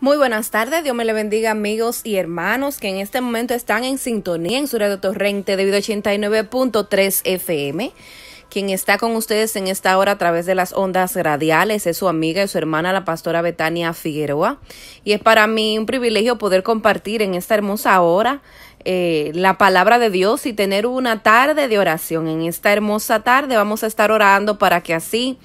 Muy buenas tardes, Dios me le bendiga amigos y hermanos que en este momento están en sintonía en su radio torrente debido a 89.3 FM. Quien está con ustedes en esta hora a través de las ondas radiales es su amiga y su hermana, la pastora Betania Figueroa. Y es para mí un privilegio poder compartir en esta hermosa hora eh, la palabra de Dios y tener una tarde de oración. En esta hermosa tarde vamos a estar orando para que así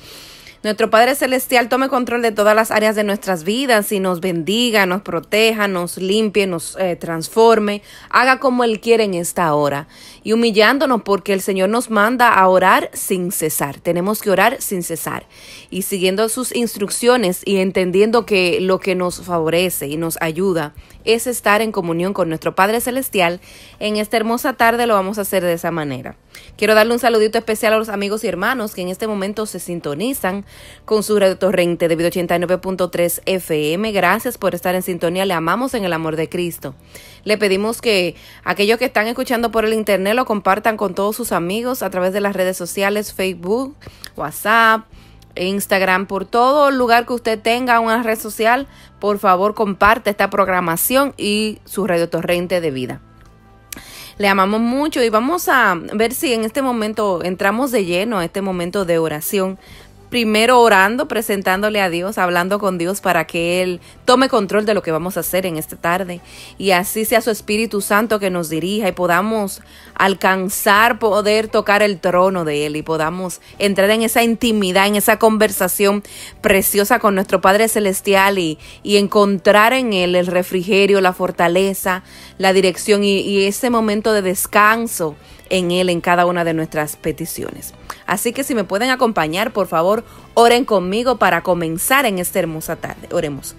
nuestro Padre Celestial tome control de todas las áreas de nuestras vidas y nos bendiga, nos proteja, nos limpie, nos eh, transforme, haga como Él quiere en esta hora. Y humillándonos porque el Señor nos manda a orar sin cesar. Tenemos que orar sin cesar. Y siguiendo sus instrucciones y entendiendo que lo que nos favorece y nos ayuda es estar en comunión con nuestro Padre Celestial, en esta hermosa tarde lo vamos a hacer de esa manera. Quiero darle un saludito especial a los amigos y hermanos que en este momento se sintonizan con su radio torrente de 89.3 FM. Gracias por estar en sintonía. Le amamos en el amor de Cristo. Le pedimos que aquellos que están escuchando por el internet lo compartan con todos sus amigos a través de las redes sociales, Facebook, WhatsApp. Instagram, por todo lugar que usted tenga una red social, por favor comparte esta programación y su radio torrente de vida. Le amamos mucho y vamos a ver si en este momento entramos de lleno a este momento de oración primero orando, presentándole a Dios, hablando con Dios para que Él tome control de lo que vamos a hacer en esta tarde. Y así sea su Espíritu Santo que nos dirija y podamos alcanzar poder tocar el trono de Él y podamos entrar en esa intimidad, en esa conversación preciosa con nuestro Padre Celestial y, encontrar en Él el refrigerio, la fortaleza, la dirección y ese momento de descanso en Él en cada una de nuestras peticiones. Así que si me pueden acompañar, por favor, oren conmigo para comenzar en esta hermosa tarde. Oremos.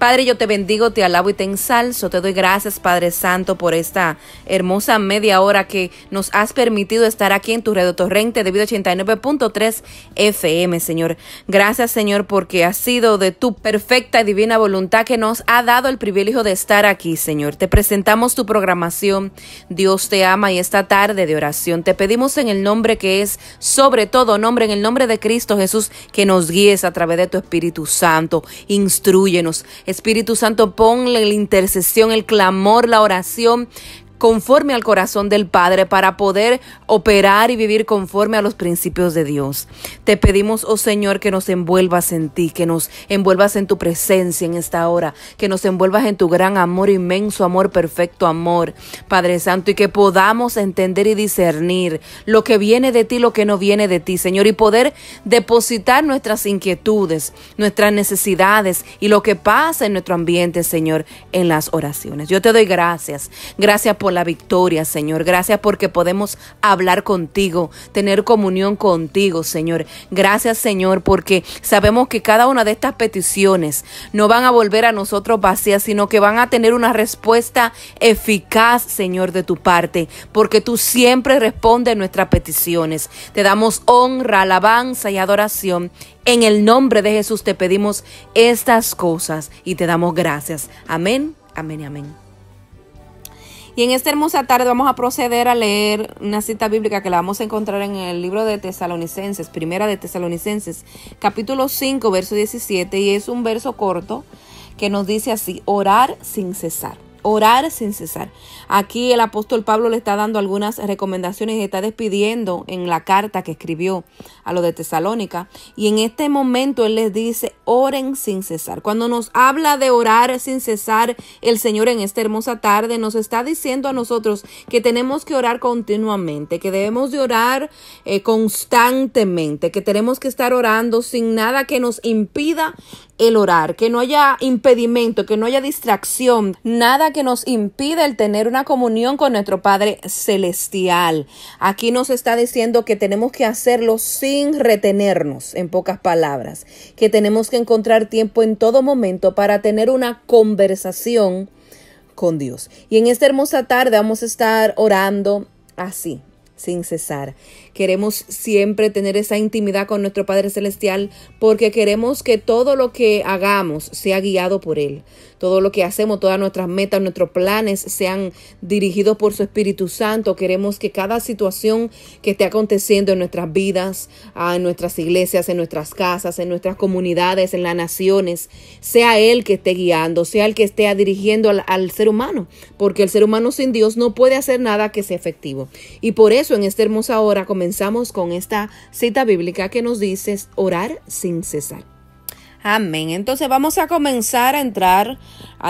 Padre, yo te bendigo, te alabo y te ensalzo. Te doy gracias, Padre Santo, por esta hermosa media hora que nos has permitido estar aquí en tu red torrente debido a 89.3 FM, Señor. Gracias, Señor, porque ha sido de tu perfecta y divina voluntad que nos ha dado el privilegio de estar aquí, Señor. Te presentamos tu programación. Dios te ama y esta tarde de oración te pedimos en el nombre que es sobre todo nombre, en el nombre de Cristo Jesús, que nos guíes a través de tu Espíritu Santo. Instruyenos Espíritu Santo, ponle la intercesión, el clamor, la oración conforme al corazón del Padre para poder operar y vivir conforme a los principios de Dios. Te pedimos, oh Señor, que nos envuelvas en ti, que nos envuelvas en tu presencia en esta hora, que nos envuelvas en tu gran amor, inmenso amor, perfecto amor, Padre Santo, y que podamos entender y discernir lo que viene de ti, lo que no viene de ti, Señor, y poder depositar nuestras inquietudes, nuestras necesidades y lo que pasa en nuestro ambiente, Señor, en las oraciones. Yo te doy gracias. Gracias por la victoria, Señor. Gracias porque podemos hablar contigo, tener comunión contigo, Señor. Gracias, Señor, porque sabemos que cada una de estas peticiones no van a volver a nosotros vacías, sino que van a tener una respuesta eficaz, Señor, de tu parte, porque tú siempre respondes nuestras peticiones. Te damos honra, alabanza y adoración. En el nombre de Jesús te pedimos estas cosas y te damos gracias. Amén, amén y amén. Y en esta hermosa tarde vamos a proceder a leer una cita bíblica que la vamos a encontrar en el libro de Tesalonicenses, primera de Tesalonicenses, capítulo 5, verso 17, y es un verso corto que nos dice así, orar sin cesar orar sin cesar. Aquí el apóstol Pablo le está dando algunas recomendaciones y está despidiendo en la carta que escribió a los de Tesalónica. Y en este momento él les dice, oren sin cesar. Cuando nos habla de orar sin cesar, el Señor en esta hermosa tarde nos está diciendo a nosotros que tenemos que orar continuamente, que debemos de orar eh, constantemente, que tenemos que estar orando sin nada que nos impida el orar, que no haya impedimento, que no haya distracción, nada que nos impida el tener una comunión con nuestro Padre Celestial. Aquí nos está diciendo que tenemos que hacerlo sin retenernos, en pocas palabras, que tenemos que encontrar tiempo en todo momento para tener una conversación con Dios. Y en esta hermosa tarde vamos a estar orando así, sin cesar queremos siempre tener esa intimidad con nuestro Padre Celestial porque queremos que todo lo que hagamos sea guiado por Él todo lo que hacemos, todas nuestras metas, nuestros planes sean dirigidos por su Espíritu Santo. Queremos que cada situación que esté aconteciendo en nuestras vidas, ah, en nuestras iglesias, en nuestras casas, en nuestras comunidades, en las naciones, sea Él que esté guiando, sea el que esté dirigiendo al, al ser humano, porque el ser humano sin Dios no puede hacer nada que sea efectivo. Y por eso en esta hermosa hora comenzamos con esta cita bíblica que nos dice orar sin cesar. Amén. Entonces vamos a comenzar a entrar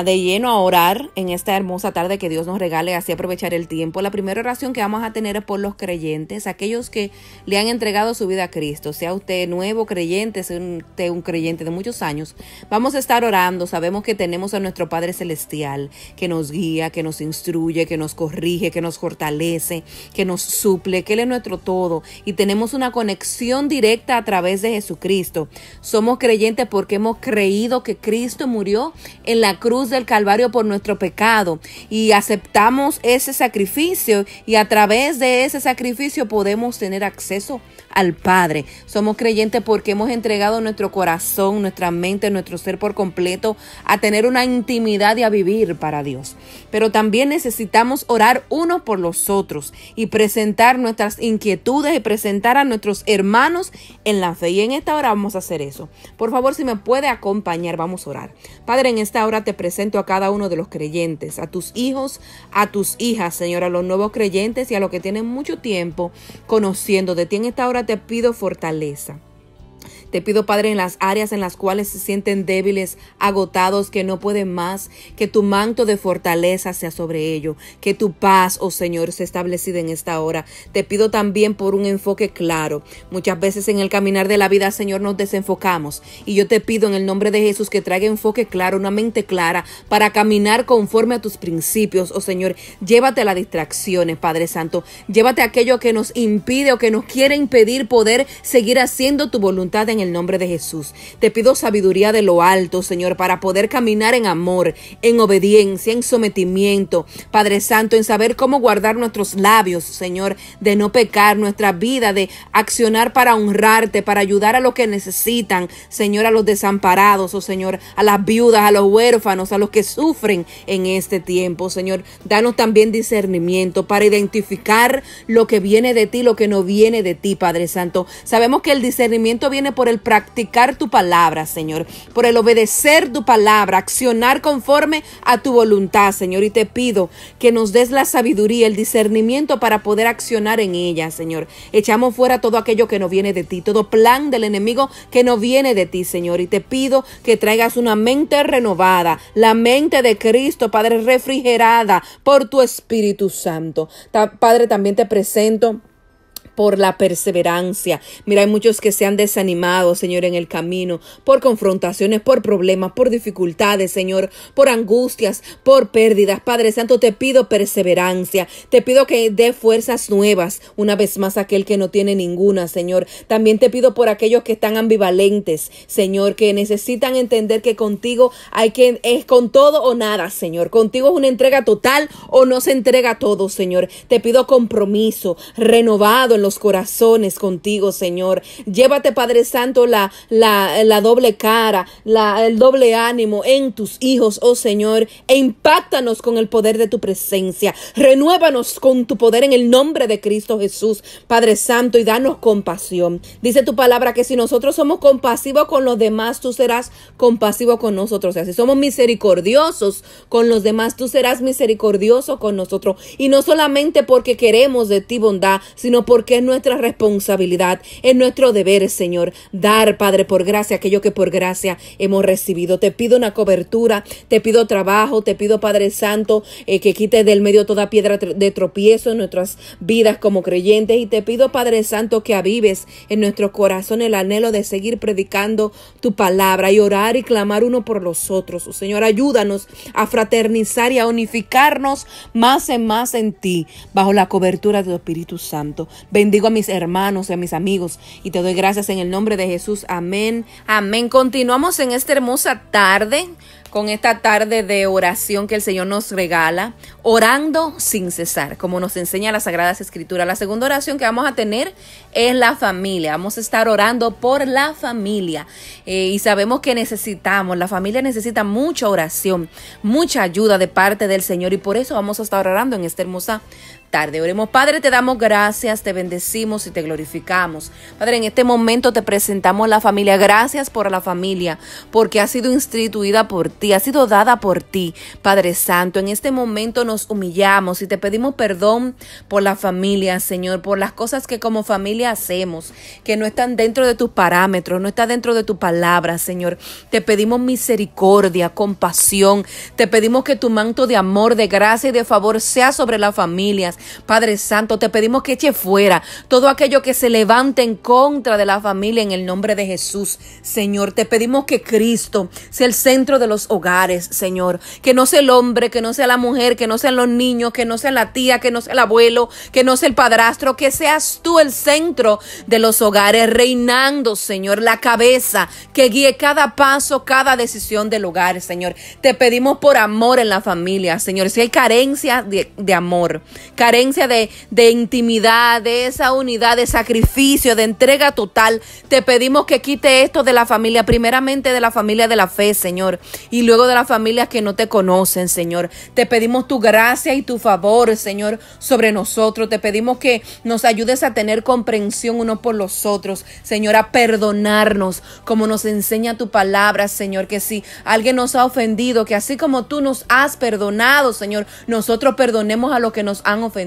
de lleno a orar en esta hermosa tarde que Dios nos regale, así aprovechar el tiempo. La primera oración que vamos a tener es por los creyentes, aquellos que le han entregado su vida a Cristo, sea usted nuevo creyente, sea usted un creyente de muchos años. Vamos a estar orando, sabemos que tenemos a nuestro Padre Celestial que nos guía, que nos instruye, que nos corrige, que nos fortalece, que nos suple, que Él es nuestro todo y tenemos una conexión directa a través de Jesucristo. Somos creyentes porque hemos creído que Cristo murió en la cruz del Calvario por nuestro pecado y aceptamos ese sacrificio y a través de ese sacrificio podemos tener acceso al Padre. Somos creyentes porque hemos entregado nuestro corazón, nuestra mente, nuestro ser por completo a tener una intimidad y a vivir para Dios. Pero también necesitamos orar uno por los otros y presentar nuestras inquietudes y presentar a nuestros hermanos en la fe. Y en esta hora vamos a hacer eso. Por favor, si me puede acompañar, vamos a orar. Padre, en esta hora te presento a cada uno de los creyentes, a tus hijos, a tus hijas, Señor, a los nuevos creyentes y a los que tienen mucho tiempo conociendo de ti. En esta hora te pido fortaleza. Te pido, Padre, en las áreas en las cuales se sienten débiles, agotados, que no pueden más, que tu manto de fortaleza sea sobre ellos, que tu paz, oh Señor, sea establecida en esta hora. Te pido también por un enfoque claro. Muchas veces en el caminar de la vida, Señor, nos desenfocamos. Y yo te pido en el nombre de Jesús que traiga enfoque claro, una mente clara, para caminar conforme a tus principios, oh Señor. Llévate las distracciones, Padre Santo. Llévate aquello que nos impide o que nos quiere impedir poder seguir haciendo tu voluntad en el nombre de Jesús. Te pido sabiduría de lo alto, Señor, para poder caminar en amor, en obediencia, en sometimiento. Padre Santo, en saber cómo guardar nuestros labios, Señor, de no pecar, nuestra vida, de accionar para honrarte, para ayudar a los que necesitan, Señor, a los desamparados, oh Señor, a las viudas, a los huérfanos, a los que sufren en este tiempo, Señor. Danos también discernimiento para identificar lo que viene de ti, lo que no viene de ti, Padre Santo. Sabemos que el discernimiento viene por el practicar tu palabra, Señor, por el obedecer tu palabra, accionar conforme a tu voluntad, Señor. Y te pido que nos des la sabiduría, el discernimiento para poder accionar en ella, Señor. Echamos fuera todo aquello que no viene de ti, todo plan del enemigo que no viene de ti, Señor. Y te pido que traigas una mente renovada, la mente de Cristo, Padre, refrigerada por tu Espíritu Santo. Padre, también te presento por la perseverancia. Mira, hay muchos que se han desanimado, Señor, en el camino, por confrontaciones, por problemas, por dificultades, Señor, por angustias, por pérdidas. Padre Santo, te pido perseverancia, te pido que dé fuerzas nuevas, una vez más aquel que no tiene ninguna, Señor. También te pido por aquellos que están ambivalentes, Señor, que necesitan entender que contigo hay que, es con todo o nada, Señor. Contigo es una entrega total o no se entrega todo, Señor. Te pido compromiso renovado los corazones contigo, Señor. Llévate, Padre Santo, la, la, la doble cara, la, el doble ánimo en tus hijos, oh Señor, e impactanos con el poder de tu presencia. Renuévanos con tu poder en el nombre de Cristo Jesús, Padre Santo, y danos compasión. Dice tu palabra que si nosotros somos compasivos con los demás, tú serás compasivo con nosotros. O si somos misericordiosos con los demás, tú serás misericordioso con nosotros. Y no solamente porque queremos de ti bondad, sino porque es nuestra responsabilidad, es nuestro deber, Señor, dar, Padre, por gracia aquello que por gracia hemos recibido. Te pido una cobertura, te pido trabajo, te pido, Padre Santo, eh, que quite del medio toda piedra de tropiezo en nuestras vidas como creyentes y te pido, Padre Santo, que avives en nuestro corazón el anhelo de seguir predicando tu palabra y orar y clamar uno por los otros. Oh, Señor, ayúdanos a fraternizar y a unificarnos más en más en ti, bajo la cobertura de tu Espíritu Santo. Bendigo a mis hermanos y a mis amigos y te doy gracias en el nombre de Jesús. Amén. Amén. Continuamos en esta hermosa tarde con esta tarde de oración que el Señor nos regala, orando sin cesar, como nos enseña las Sagradas Escrituras. La segunda oración que vamos a tener es la familia. Vamos a estar orando por la familia. Eh, y sabemos que necesitamos, la familia necesita mucha oración, mucha ayuda de parte del Señor. Y por eso vamos a estar orando en esta hermosa tarde. Oremos, Padre, te damos gracias, te bendecimos y te glorificamos. Padre, en este momento te presentamos la familia. Gracias por la familia, porque ha sido instituida por ti, ha sido dada por ti, Padre Santo. En este momento nos humillamos y te pedimos perdón por la familia, Señor, por las cosas que como familia hacemos, que no están dentro de tus parámetros, no está dentro de tu palabra, Señor. Te pedimos misericordia, compasión. Te pedimos que tu manto de amor, de gracia y de favor sea sobre las familias Padre Santo, te pedimos que eche fuera todo aquello que se levante en contra de la familia en el nombre de Jesús. Señor, te pedimos que Cristo sea el centro de los hogares, Señor. Que no sea el hombre, que no sea la mujer, que no sean los niños, que no sea la tía, que no sea el abuelo, que no sea el padrastro, que seas tú el centro de los hogares, reinando, Señor, la cabeza, que guíe cada paso, cada decisión del hogar, Señor. Te pedimos por amor en la familia, Señor. Si hay carencia de, de amor, carencia de, de intimidad, de esa unidad, de sacrificio, de entrega total. Te pedimos que quite esto de la familia, primeramente de la familia de la fe, Señor, y luego de las familias que no te conocen, Señor. Te pedimos tu gracia y tu favor, Señor, sobre nosotros. Te pedimos que nos ayudes a tener comprensión uno por los otros, Señor, a perdonarnos, como nos enseña tu palabra, Señor, que si alguien nos ha ofendido, que así como tú nos has perdonado, Señor, nosotros perdonemos a los que nos han ofendido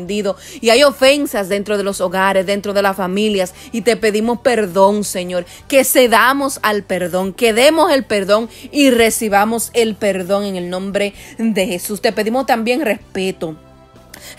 y hay ofensas dentro de los hogares, dentro de las familias y te pedimos perdón, Señor, que cedamos al perdón, que demos el perdón y recibamos el perdón en el nombre de Jesús. Te pedimos también respeto.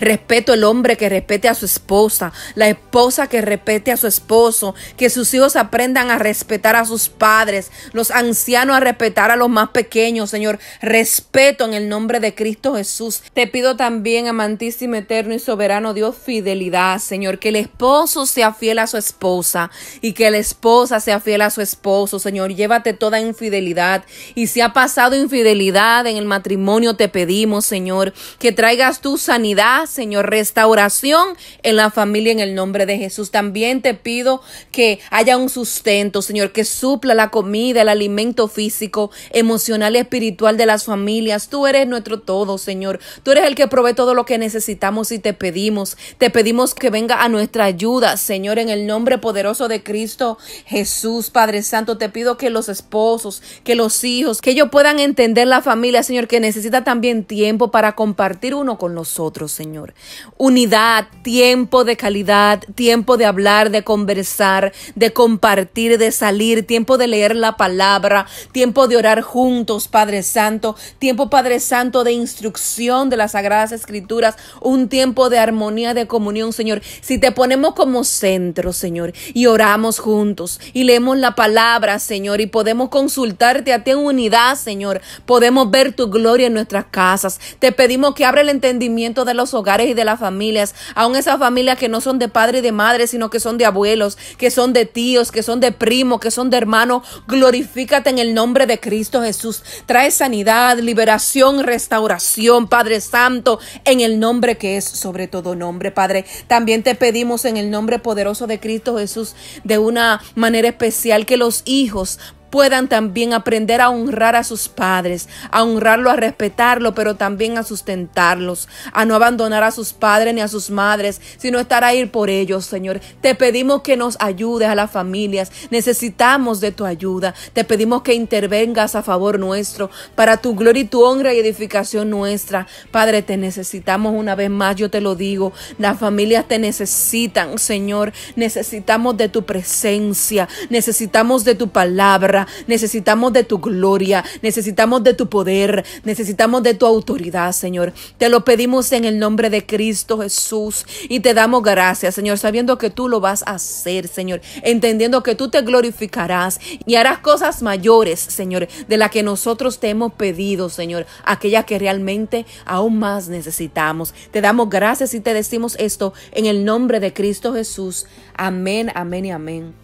Respeto el hombre que respete a su esposa, la esposa que respete a su esposo, que sus hijos aprendan a respetar a sus padres, los ancianos a respetar a los más pequeños, Señor. Respeto en el nombre de Cristo Jesús. Te pido también, amantísimo, eterno y soberano Dios, fidelidad, Señor, que el esposo sea fiel a su esposa y que la esposa sea fiel a su esposo, Señor. Llévate toda infidelidad y si ha pasado infidelidad en el matrimonio, te pedimos, Señor, que traigas tu sanidad Señor, restauración en la familia en el nombre de Jesús. También te pido que haya un sustento, Señor, que supla la comida, el alimento físico, emocional y espiritual de las familias. Tú eres nuestro todo, Señor. Tú eres el que provee todo lo que necesitamos y te pedimos. Te pedimos que venga a nuestra ayuda, Señor, en el nombre poderoso de Cristo Jesús, Padre Santo. Te pido que los esposos, que los hijos, que ellos puedan entender la familia, Señor, que necesita también tiempo para compartir uno con los otros, Señor. Unidad, tiempo de calidad, tiempo de hablar, de conversar, de compartir, de salir, tiempo de leer la palabra, tiempo de orar juntos, Padre Santo, tiempo, Padre Santo, de instrucción de las Sagradas Escrituras, un tiempo de armonía, de comunión, Señor. Si te ponemos como centro, Señor, y oramos juntos y leemos la palabra, Señor, y podemos consultarte a ti en unidad, Señor, podemos ver tu gloria en nuestras casas. Te pedimos que abra el entendimiento de los hogares y de las familias, aun esas familias que no son de padre y de madre, sino que son de abuelos, que son de tíos, que son de primos, que son de hermanos. Glorifícate en el nombre de Cristo Jesús. Trae sanidad, liberación, restauración, Padre Santo, en el nombre que es sobre todo nombre, Padre. También te pedimos en el nombre poderoso de Cristo Jesús, de una manera especial, que los hijos puedan también aprender a honrar a sus padres, a honrarlo, a respetarlo, pero también a sustentarlos, a no abandonar a sus padres ni a sus madres, sino estar ahí por ellos, Señor. Te pedimos que nos ayudes a las familias, necesitamos de tu ayuda, te pedimos que intervengas a favor nuestro, para tu gloria y tu honra y edificación nuestra. Padre, te necesitamos una vez más, yo te lo digo, las familias te necesitan, Señor, necesitamos de tu presencia, necesitamos de tu palabra, necesitamos de tu gloria, necesitamos de tu poder, necesitamos de tu autoridad, Señor. Te lo pedimos en el nombre de Cristo Jesús y te damos gracias, Señor, sabiendo que tú lo vas a hacer, Señor, entendiendo que tú te glorificarás y harás cosas mayores, Señor, de las que nosotros te hemos pedido, Señor, aquellas que realmente aún más necesitamos. Te damos gracias y te decimos esto en el nombre de Cristo Jesús. Amén, amén y amén.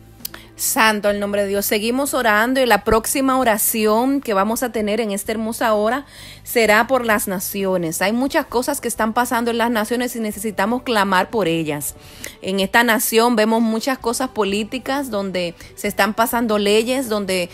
Santo el nombre de Dios. Seguimos orando y la próxima oración que vamos a tener en esta hermosa hora será por las naciones. Hay muchas cosas que están pasando en las naciones y necesitamos clamar por ellas. En esta nación vemos muchas cosas políticas donde se están pasando leyes, donde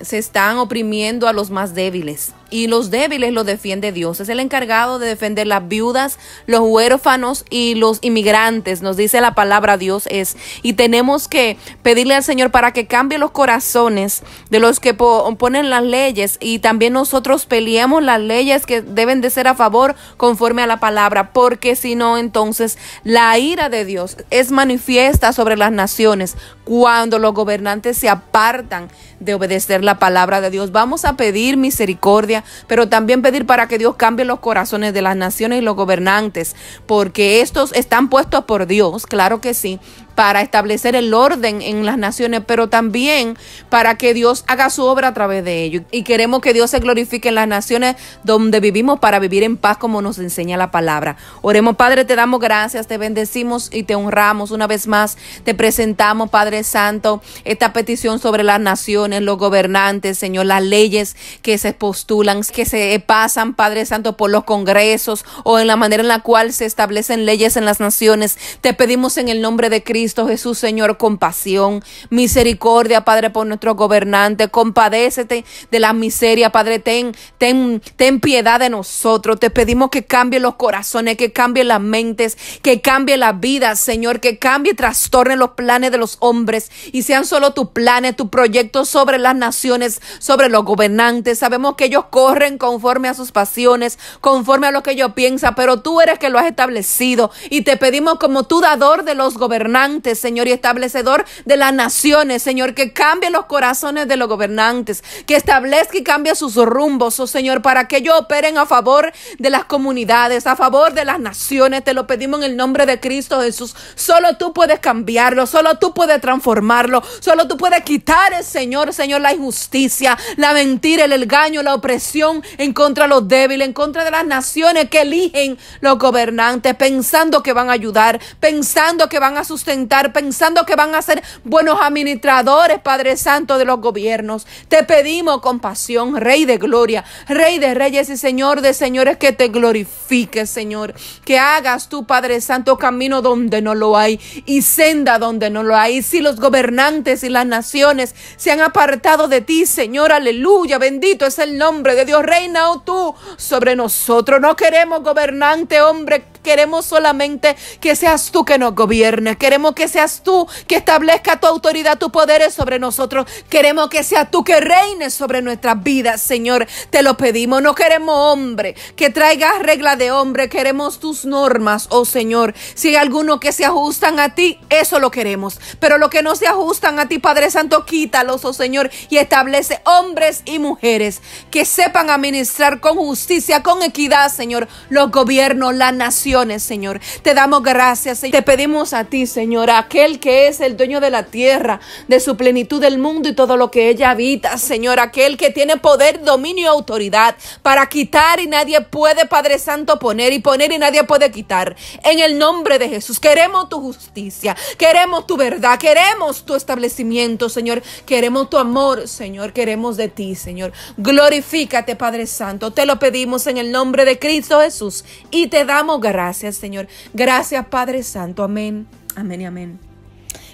se están oprimiendo a los más débiles y los débiles los defiende Dios. Es el encargado de defender las viudas, los huérfanos y los inmigrantes. Nos dice la palabra Dios es. Y tenemos que pedirle al Señor para que cambie los corazones de los que ponen las leyes y también nosotros peleemos las leyes que deben de ser a favor conforme a la palabra, porque si no, entonces la ira de Dios es manifiesta sobre las naciones cuando los gobernantes se apartan de obedecer la palabra de Dios. Vamos a pedir misericordia, pero también pedir para que Dios cambie los corazones de las naciones y los gobernantes, porque estos están puestos por Dios, claro que sí, para establecer el orden en las naciones, pero también para que Dios haga su obra a través de ellos. Y queremos que Dios se glorifique en las naciones donde vivimos para vivir en paz como nos enseña la palabra. Oremos, Padre, te damos gracias, te bendecimos y te honramos una vez más. Te presentamos, Padre Santo, esta petición sobre las naciones, los gobernantes, Señor, las leyes que se postulan, que se pasan, Padre Santo, por los congresos o en la manera en la cual se establecen leyes en las naciones. Te pedimos en el nombre de Cristo Jesús, Señor, compasión, misericordia, Padre, por nuestro gobernante. Compadécete de la miseria, Padre. Ten, ten, ten piedad de nosotros. Te pedimos que cambie los corazones, que cambie las mentes, que cambie la vida, Señor, que cambie y trastorne los planes de los hombres y sean solo tus planes, tus proyectos sobre las naciones, sobre los gobernantes. Sabemos que ellos corren conforme a sus pasiones, conforme a lo que ellos piensan, pero tú eres que lo has establecido y te pedimos como tú dador de los gobernantes Señor, y establecedor de las naciones, Señor, que cambie los corazones de los gobernantes, que establezca y cambie sus rumbos, oh Señor, para que ellos operen a favor de las comunidades, a favor de las naciones. Te lo pedimos en el nombre de Cristo Jesús. Solo tú puedes cambiarlo, solo tú puedes transformarlo, solo tú puedes quitar, el Señor, Señor, la injusticia, la mentira, el engaño, la opresión en contra de los débiles, en contra de las naciones que eligen los gobernantes, pensando que van a ayudar, pensando que van a sustentar pensando que van a ser buenos administradores, Padre Santo, de los gobiernos. Te pedimos compasión, Rey de gloria, Rey de reyes y Señor de señores, que te glorifiques, Señor. Que hagas tú, Padre Santo, camino donde no lo hay y senda donde no lo hay. Si los gobernantes y las naciones se han apartado de ti, Señor, aleluya, bendito es el nombre de Dios. Reina o tú sobre nosotros. No queremos gobernante, hombre queremos solamente que seas tú que nos gobierne. Queremos que seas tú que establezca tu autoridad, tu poder sobre nosotros. Queremos que seas tú que reines sobre nuestras vidas, Señor. Te lo pedimos. No queremos hombre que traiga regla de hombre. Queremos tus normas, oh Señor. Si hay alguno que se ajustan a ti, eso lo queremos. Pero lo que no se ajustan a ti, Padre Santo, quítalos, oh Señor, y establece hombres y mujeres que sepan administrar con justicia, con equidad, Señor, los gobiernos, la nación Señor. Te damos gracias y te pedimos a ti, Señor, aquel que es el dueño de la tierra, de su plenitud del mundo y todo lo que ella habita, Señor, aquel que tiene poder, dominio y autoridad para quitar y nadie puede, Padre Santo, poner y poner y nadie puede quitar. En el nombre de Jesús, queremos tu justicia, queremos tu verdad, queremos tu establecimiento, Señor, queremos tu amor, Señor, queremos de ti, Señor. Glorifícate, Padre Santo, te lo pedimos en el nombre de Cristo Jesús y te damos gracias. Gracias, Señor. Gracias, Padre Santo. Amén. Amén y amén.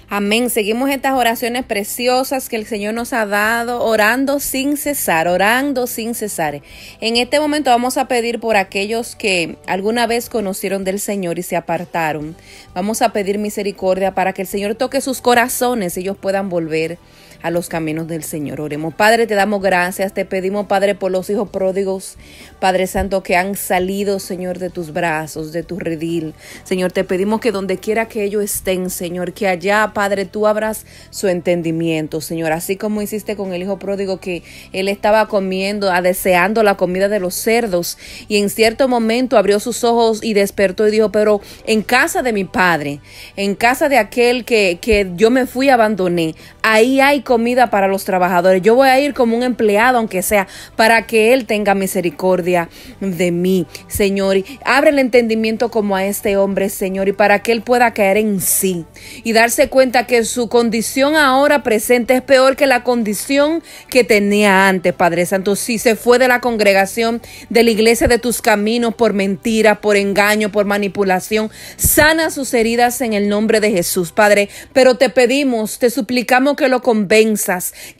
Amén. Seguimos estas oraciones preciosas que el Señor nos ha dado, orando sin cesar, orando sin cesar. En este momento vamos a pedir por aquellos que alguna vez conocieron del Señor y se apartaron. Vamos a pedir misericordia para que el Señor toque sus corazones y ellos puedan volver a los caminos del Señor. Oremos. Padre, te damos gracias. Te pedimos, Padre, por los hijos pródigos, Padre Santo, que han salido, Señor, de tus brazos, de tu redil. Señor, te pedimos que donde quiera que ellos estén, Señor, que allá, Padre, tú abras su entendimiento, Señor. Así como hiciste con el hijo pródigo, que él estaba comiendo, a deseando la comida de los cerdos. Y en cierto momento abrió sus ojos y despertó y dijo, pero en casa de mi padre, en casa de aquel que, que yo me fui abandoné, ahí hay comida comida para los trabajadores. Yo voy a ir como un empleado, aunque sea, para que Él tenga misericordia de mí, Señor. abre el entendimiento como a este hombre, Señor, y para que Él pueda caer en sí y darse cuenta que su condición ahora presente es peor que la condición que tenía antes, Padre Santo. Si se fue de la congregación, de la iglesia de tus caminos por mentira, por engaño, por manipulación, sana sus heridas en el nombre de Jesús, Padre. Pero te pedimos, te suplicamos que lo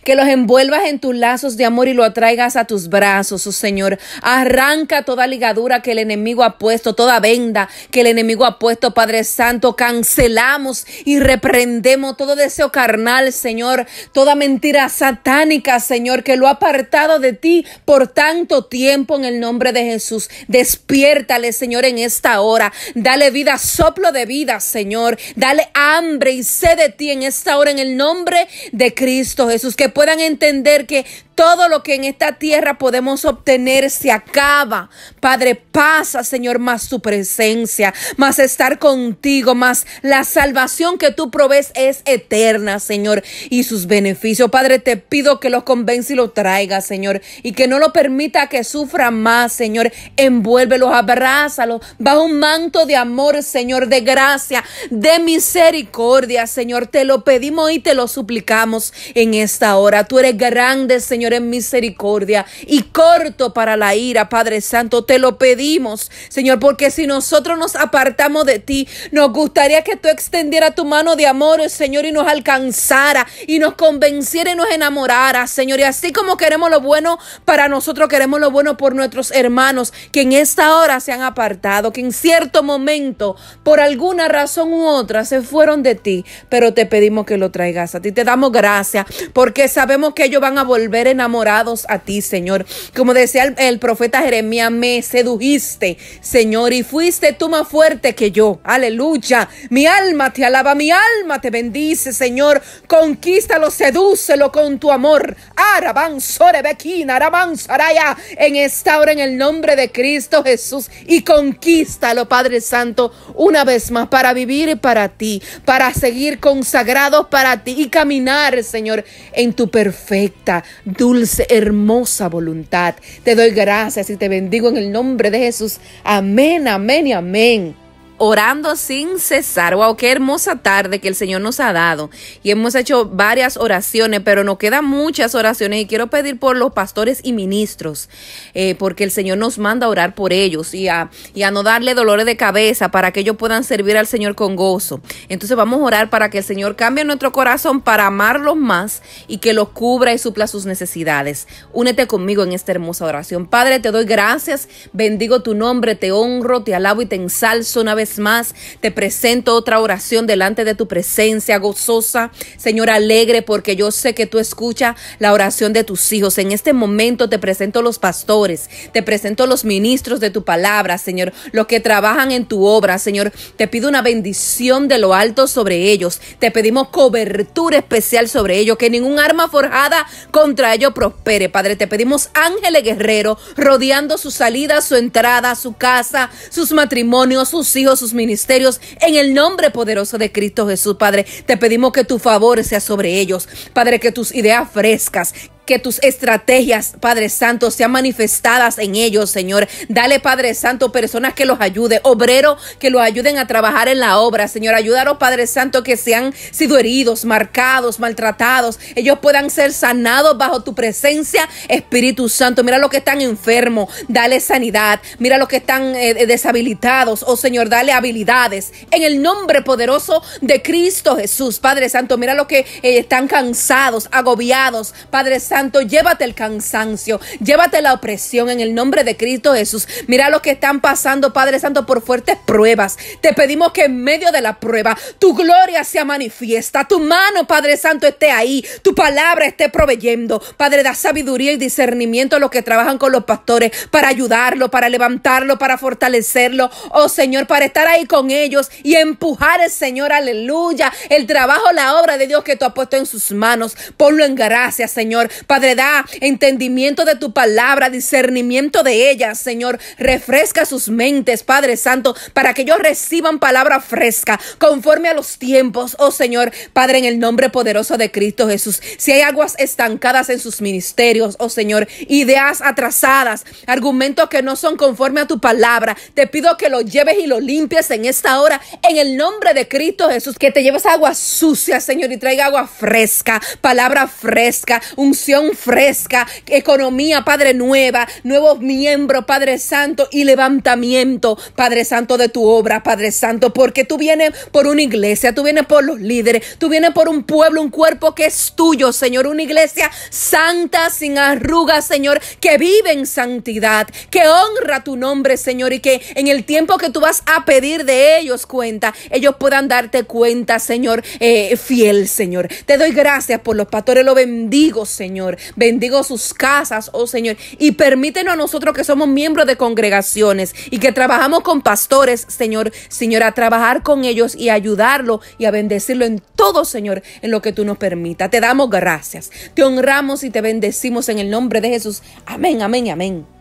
que los envuelvas en tus lazos de amor y lo atraigas a tus brazos, oh Señor. Arranca toda ligadura que el enemigo ha puesto, toda venda que el enemigo ha puesto, Padre Santo. Cancelamos y reprendemos todo deseo carnal, Señor, toda mentira satánica, Señor, que lo ha apartado de ti por tanto tiempo en el nombre de Jesús. Despiértale, Señor, en esta hora. Dale vida, soplo de vida, Señor. Dale hambre y sed de ti en esta hora en el nombre de Cristo Jesús. Que puedan entender que todo lo que en esta tierra podemos obtener se acaba. Padre, pasa, Señor, más tu presencia, más estar contigo, más la salvación que tú provees es eterna, Señor, y sus beneficios. Padre, te pido que los convence y lo traiga, Señor, y que no lo permita que sufra más, Señor. Envuélvelos, abrázalos bajo un manto de amor, Señor, de gracia, de misericordia, Señor. Te lo pedimos y te lo suplicamos en esta hora. Tú eres grande, Señor en misericordia y corto para la ira, Padre Santo. Te lo pedimos, Señor, porque si nosotros nos apartamos de ti, nos gustaría que tú extendiera tu mano de amor, Señor, y nos alcanzara y nos convenciera y nos enamorara, Señor. Y así como queremos lo bueno para nosotros, queremos lo bueno por nuestros hermanos que en esta hora se han apartado, que en cierto momento, por alguna razón u otra, se fueron de ti, pero te pedimos que lo traigas a ti. Te damos gracias porque sabemos que ellos van a volver enamorados a ti, Señor. Como decía el, profeta Jeremías, me sedujiste, Señor, y fuiste tú más fuerte que yo. Aleluya. Mi alma te alaba, mi alma te bendice, Señor. Conquístalo, sedúcelo con tu amor. Araban, sorebequina, araban, saraya. En esta hora, en el nombre de Cristo Jesús. Y conquístalo, Padre Santo, una vez más para vivir para ti, para seguir consagrados para ti y caminar, Señor, en tu perfecta, dulce, hermosa voluntad. Te doy gracias y te bendigo en el nombre de Jesús. Amén, amén y amén orando sin cesar. Wow, qué hermosa tarde que el Señor nos ha dado. Y hemos hecho varias oraciones, pero nos quedan muchas oraciones y quiero pedir por los pastores y ministros, eh, porque el Señor nos manda a orar por ellos y a, y a no darle dolores de cabeza para que ellos puedan servir al Señor con gozo. Entonces vamos a orar para que el Señor cambie nuestro corazón para amarlos más y que los cubra y supla sus necesidades. Únete conmigo en esta hermosa oración. Padre, te doy gracias, bendigo tu nombre, te honro, te alabo y te ensalzo una vez más te presento otra oración delante de tu presencia gozosa, Señor, alegre, porque yo sé que tú escuchas la oración de tus hijos. En este momento te presento los pastores, te presento los ministros de tu palabra, Señor, los que trabajan en tu obra, Señor. Te pido una bendición de lo alto sobre ellos. Te pedimos cobertura especial sobre ellos, que ningún arma forjada contra ellos prospere. Padre, te pedimos ángeles guerreros rodeando su salida, su entrada, su casa, sus matrimonios, sus hijos, sus ministerios en el nombre poderoso de Cristo Jesús, Padre. Te pedimos que tu favor sea sobre ellos, Padre, que tus ideas frescas, que tus estrategias, Padre Santo, sean manifestadas en ellos, Señor. Dale, Padre Santo, personas que los ayuden, obreros que los ayuden a trabajar en la obra, Señor. Ayúdalos, Padre Santo, que sean sido heridos, marcados, maltratados. Ellos puedan ser sanados bajo tu presencia, Espíritu Santo. Mira los que están enfermos, dale sanidad. Mira los que están eh, deshabilitados, oh Señor, dale habilidades. En el nombre poderoso de Cristo Jesús, Padre Santo, mira los que eh, están cansados, agobiados, Padre Santo Santo, llévate el cansancio, llévate la opresión en el nombre de Cristo Jesús. Mira lo que están pasando, Padre Santo, por fuertes pruebas. Te pedimos que en medio de la prueba tu gloria sea manifiesta, tu mano, Padre Santo, esté ahí, tu palabra esté proveyendo. Padre, da sabiduría y discernimiento a los que trabajan con los pastores para ayudarlo, para levantarlo, para fortalecerlo. Oh Señor, para estar ahí con ellos y empujar el Señor, aleluya, el trabajo, la obra de Dios que tú has puesto en sus manos. Ponlo en gracia, Señor, Padre, da entendimiento de tu palabra, discernimiento de ella, Señor. Refresca sus mentes, Padre Santo, para que ellos reciban palabra fresca, conforme a los tiempos, oh Señor, Padre, en el nombre poderoso de Cristo Jesús. Si hay aguas estancadas en sus ministerios, oh Señor, ideas atrasadas, argumentos que no son conforme a tu palabra, te pido que lo lleves y lo limpies en esta hora, en el nombre de Cristo Jesús, que te lleves agua sucia, Señor, y traiga agua fresca, palabra fresca, unción fresca, economía, Padre, nueva, nuevos miembros, Padre Santo, y levantamiento, Padre Santo, de tu obra, Padre Santo, porque tú vienes por una iglesia, tú vienes por los líderes, tú vienes por un pueblo, un cuerpo que es tuyo, Señor, una iglesia santa, sin arrugas, Señor, que vive en santidad, que honra tu nombre, Señor, y que en el tiempo que tú vas a pedir de ellos cuenta, ellos puedan darte cuenta, Señor, eh, fiel, Señor. Te doy gracias por los pastores, lo bendigo, Señor. Bendigo sus casas, oh Señor, y permítenos a nosotros que somos miembros de congregaciones y que trabajamos con pastores, Señor, Señor, a trabajar con ellos y ayudarlo y a bendecirlo en todo, Señor, en lo que tú nos permitas. Te damos gracias, te honramos y te bendecimos en el nombre de Jesús. Amén, amén, amén.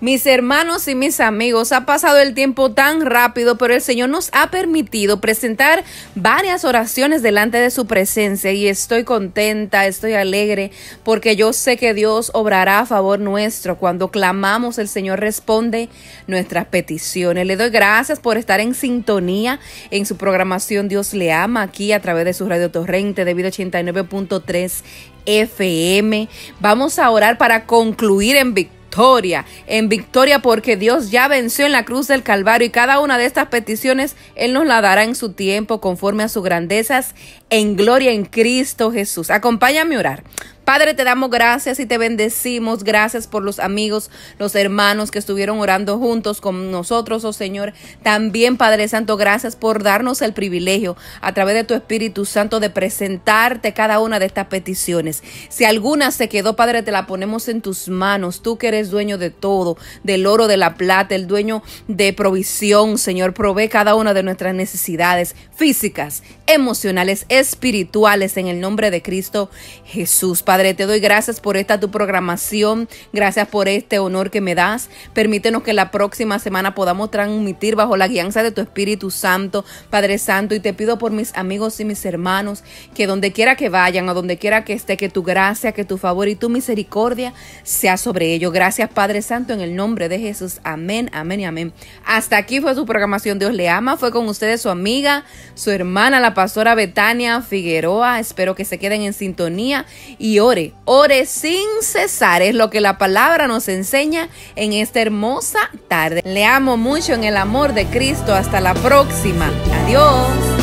Mis hermanos y mis amigos, ha pasado el tiempo tan rápido, pero el Señor nos ha permitido presentar varias oraciones delante de su presencia y estoy contenta, estoy alegre, porque yo sé que Dios obrará a favor nuestro. Cuando clamamos, el Señor responde nuestras peticiones. Le doy gracias por estar en sintonía en su programación Dios le ama aquí a través de su radio torrente de vida 89.3 FM. Vamos a orar para concluir en victoria victoria, en victoria porque Dios ya venció en la cruz del Calvario y cada una de estas peticiones Él nos la dará en su tiempo conforme a sus grandezas en gloria en Cristo Jesús. Acompáñame a orar. Padre, te damos gracias y te bendecimos. Gracias por los amigos, los hermanos que estuvieron orando juntos con nosotros, oh Señor. También, Padre Santo, gracias por darnos el privilegio a través de tu Espíritu Santo de presentarte cada una de estas peticiones. Si alguna se quedó, Padre, te la ponemos en tus manos. Tú que eres dueño de todo, del oro, de la plata, el dueño de provisión, Señor. Provee cada una de nuestras necesidades físicas, emocionales, espirituales en el nombre de Cristo Jesús. Padre, te doy gracias por esta tu programación, gracias por este honor que me das. Permítenos que la próxima semana podamos transmitir bajo la guianza de tu Espíritu Santo, Padre Santo, y te pido por mis amigos y mis hermanos que donde quiera que vayan o donde quiera que esté, que tu gracia, que tu favor y tu misericordia sea sobre ellos. Gracias, Padre Santo, en el nombre de Jesús. Amén, amén y amén. Hasta aquí fue su programación. Dios le ama. Fue con ustedes su amiga, su hermana, la pastora Betania Figueroa. Espero que se queden en sintonía y ore, ore sin cesar. Es lo que la palabra nos enseña en esta hermosa tarde. Le amo mucho en el amor de Cristo. Hasta la próxima. Adiós.